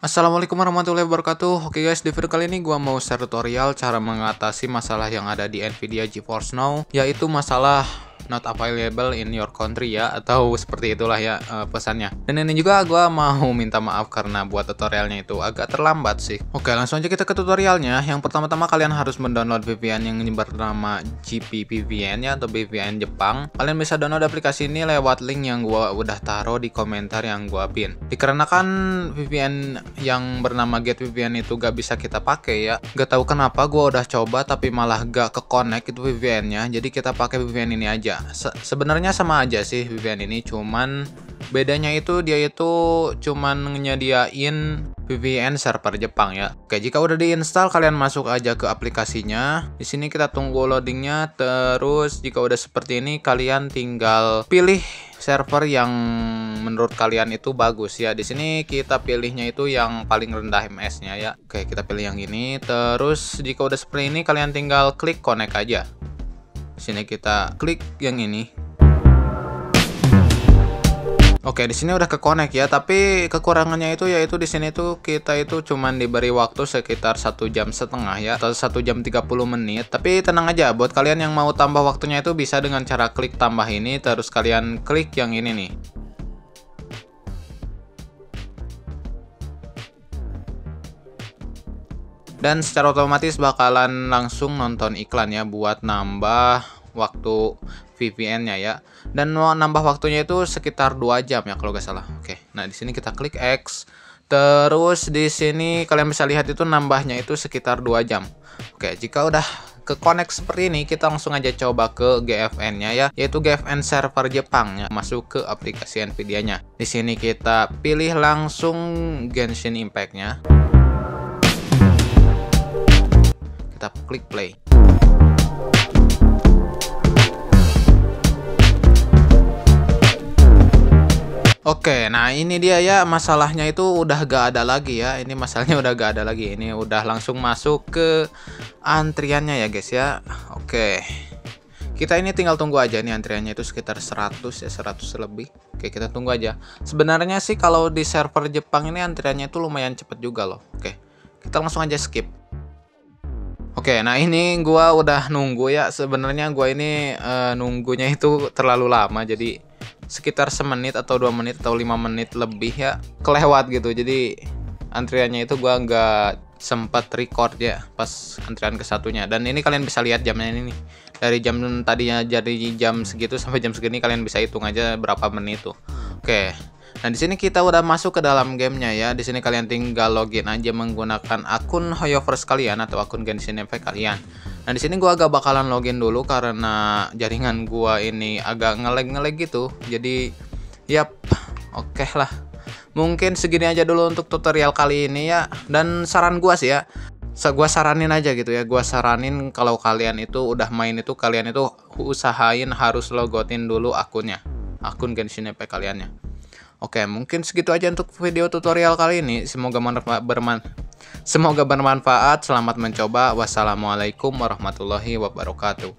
Assalamualaikum warahmatullahi wabarakatuh. Oke guys, di video kali ini gua mau share tutorial cara mengatasi masalah yang ada di Nvidia GeForce Now Yaitu masalah not available in your country ya atau seperti itulah ya uh, pesannya. Dan ini juga gue mau minta maaf karena buat tutorialnya itu agak terlambat sih. Oke langsung aja kita ke tutorialnya. Yang pertama-tama kalian harus mendownload VPN yang bernama GP VPN ya atau VPN Jepang. Kalian bisa download aplikasi ini lewat link yang gue udah taruh di komentar yang gue pin. Dikarenakan VPN yang bernama Get VPN itu gak bisa kita pakai ya gak tahu kenapa gue udah coba tapi malah gak ke connect itu VPN-nya jadi kita pakai VPN ini aja se sebenarnya sama aja sih VPN ini cuman bedanya itu dia itu cuman nyediain VPN server Jepang ya. Oke, jika udah diinstal kalian masuk aja ke aplikasinya. Di sini kita tunggu loadingnya. Terus jika udah seperti ini kalian tinggal pilih server yang menurut kalian itu bagus ya. Di sini kita pilihnya itu yang paling rendah MS-nya ya. Oke, kita pilih yang ini. Terus jika udah seperti ini kalian tinggal klik connect aja sini kita klik yang ini Oke, di sini udah ke connect ya, tapi kekurangannya itu yaitu di sini tuh kita itu cuman diberi waktu sekitar satu jam setengah ya, atau satu jam 30 menit. Tapi tenang aja, buat kalian yang mau tambah waktunya itu bisa dengan cara klik tambah ini, terus kalian klik yang ini nih. Dan secara otomatis bakalan langsung nonton iklan ya buat nambah waktu VPN-nya ya. Dan nambah waktunya itu sekitar 2 jam ya kalau nggak salah. Oke. Nah, di sini kita klik X. Terus di sini kalian bisa lihat itu nambahnya itu sekitar 2 jam. Oke, jika udah ke connect seperti ini, kita langsung aja coba ke GFN-nya ya, yaitu GFN server Jepang ya, masuk ke aplikasi Nvidia-nya. Di sini kita pilih langsung Genshin Impact-nya. Kita klik play. Oke, nah ini dia ya masalahnya itu udah gak ada lagi ya. Ini masalahnya udah gak ada lagi. Ini udah langsung masuk ke antriannya ya guys ya. Oke. Kita ini tinggal tunggu aja nih antriannya itu sekitar 100 ya 100 lebih. Oke, kita tunggu aja. Sebenarnya sih kalau di server Jepang ini antriannya itu lumayan cepet juga loh. Oke. Kita langsung aja skip. Oke, nah ini gua udah nunggu ya. Sebenarnya gua ini uh, nunggunya itu terlalu lama jadi sekitar semenit atau dua menit atau lima menit lebih ya kelewat gitu. Jadi antriannya itu gua nggak sempat record ya pas antrian ke satunya. Dan ini kalian bisa lihat jamnya ini nih. Dari jam tadinya jadi jam segitu sampai jam segini kalian bisa hitung aja berapa menit tuh. Oke. Nah, di sini kita udah masuk ke dalam gamenya ya. Di sini kalian tinggal login aja menggunakan akun Hoyoverse kalian atau akun Genshin Impact kalian. Nah, di sini gua agak bakalan login dulu karena jaringan gua ini agak ngelag-ngelag gitu. Jadi, yap, oke okay lah. Mungkin segini aja dulu untuk tutorial kali ini ya. Dan saran gua sih ya, gua saranin aja gitu ya gua saranin kalau kalian itu udah main itu kalian itu usahain harus logotin dulu akunnya akun Genshin Impact kaliannya Oke, mungkin segitu aja untuk video tutorial kali ini. Semoga berman Semoga bermanfaat. Selamat mencoba. Wassalamualaikum warahmatullahi wabarakatuh.